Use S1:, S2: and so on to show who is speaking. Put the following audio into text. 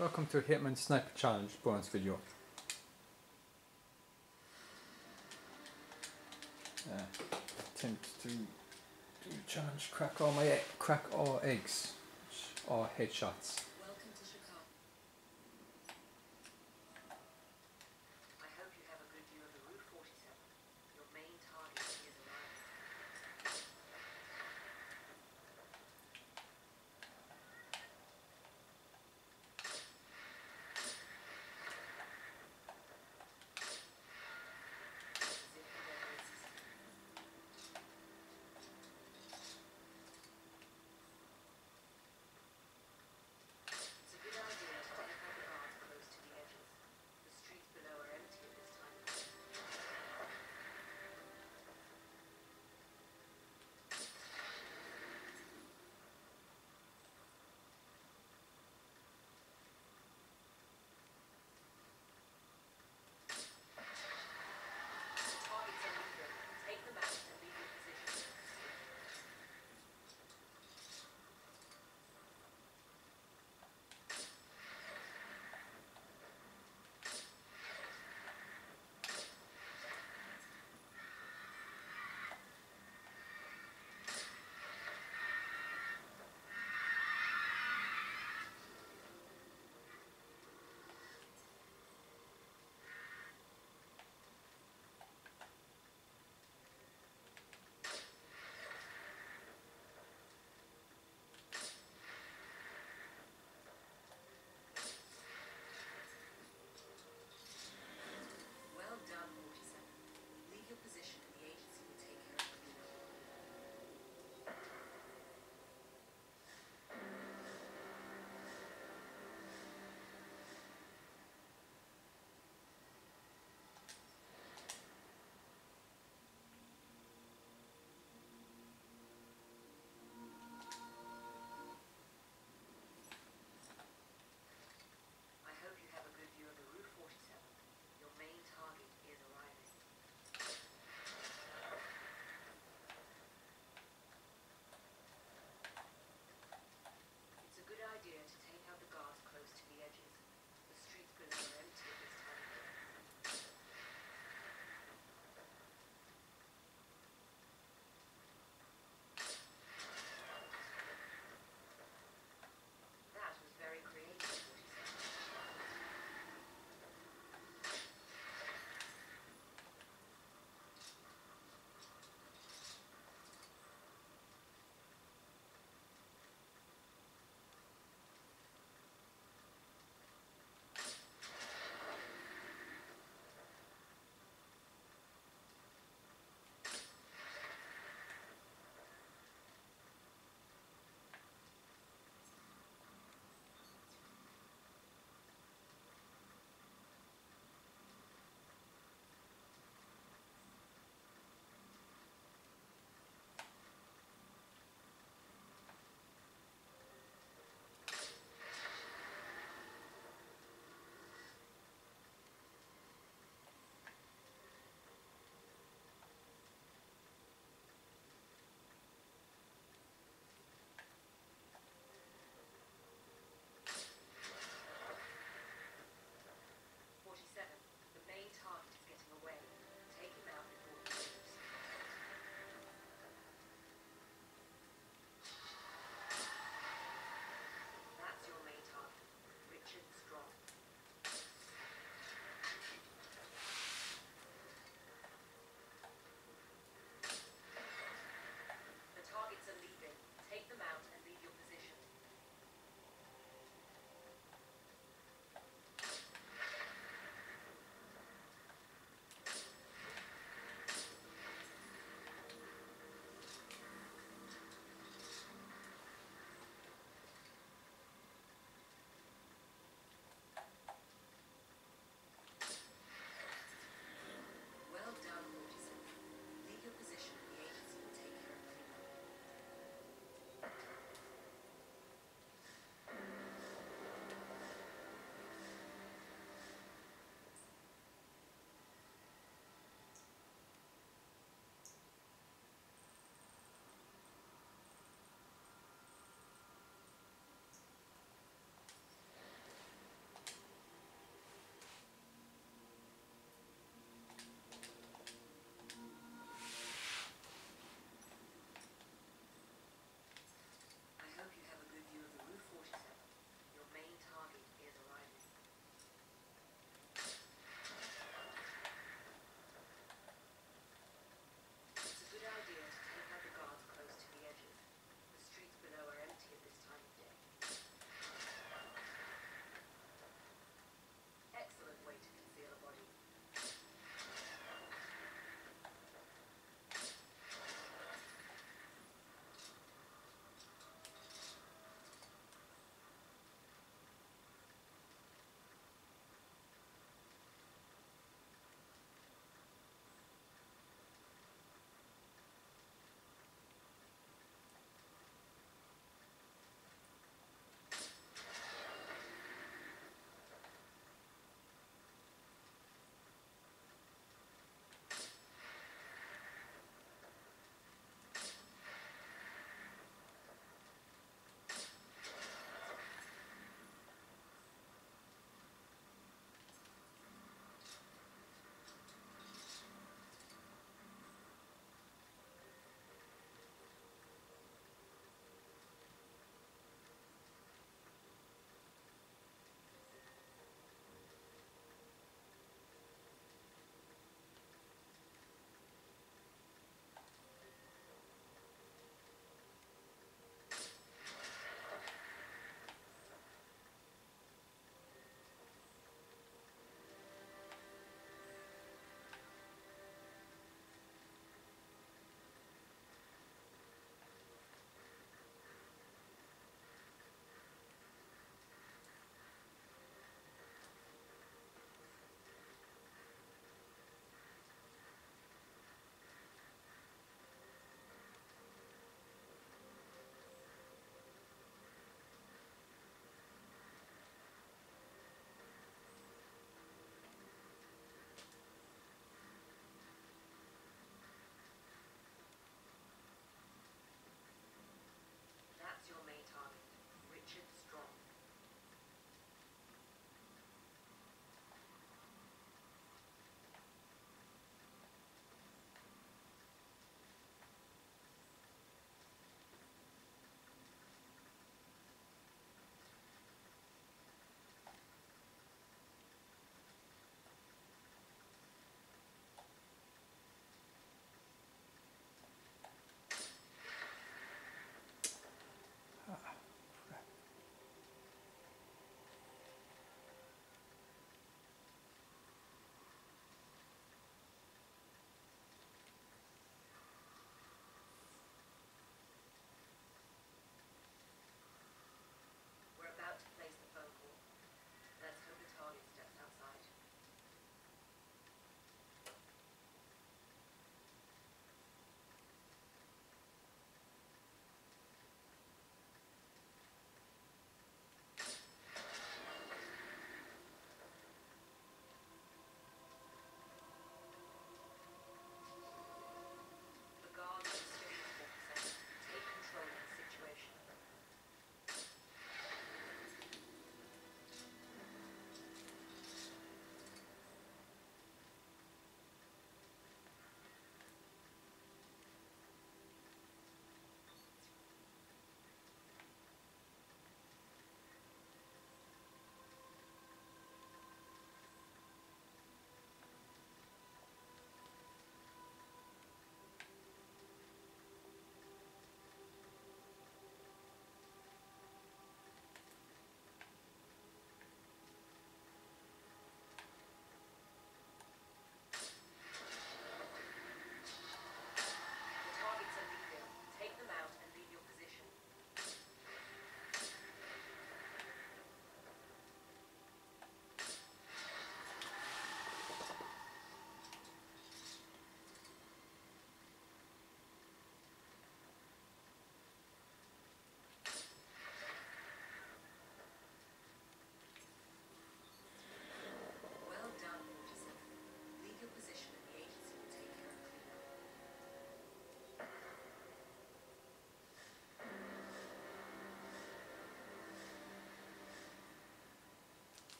S1: Welcome to Hitman Sniper Challenge bonus video. Uh, attempt to do challenge crack all my e crack all eggs or headshots.